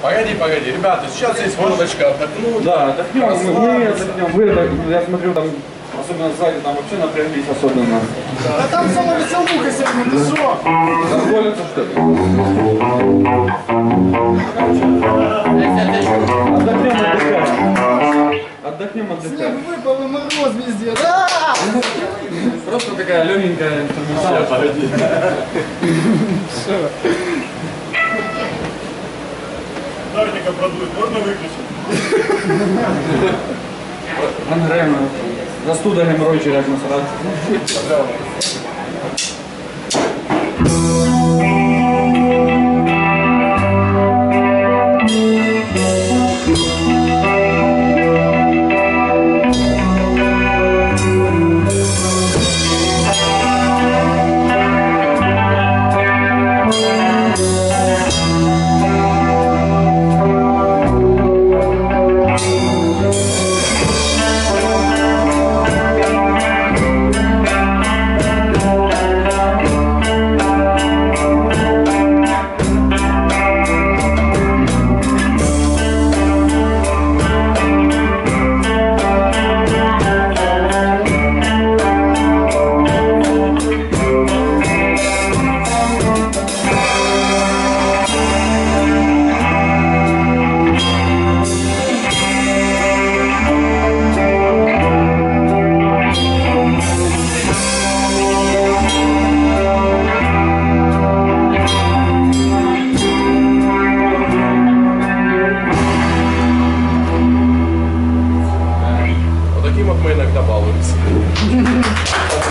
Погоди, погоди, ребята, сейчас здесь водочка отдохнут. Да, отдохнем, мы, отдохнем, вы. Я смотрю, там, особенно сзади, там вообще напряглись особенно. Да там самая веселуха сегодня, ты что? Зазволится, что ли? Отдохнем, отдыхаем. Отдохнем, отдыхаем. Снег выпал и мороз везде. Да! Просто такая легенькая инструментальная. Погоди. Дартика продует, можно выключить? Ангрем, застуда геморрой через насрать. фильмах мы иногда балуемся.